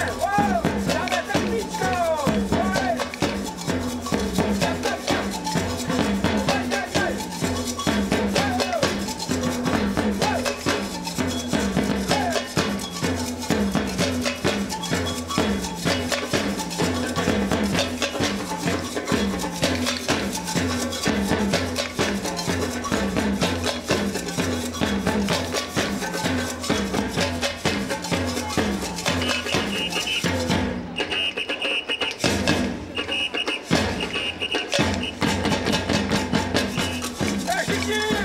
Water! Water! you.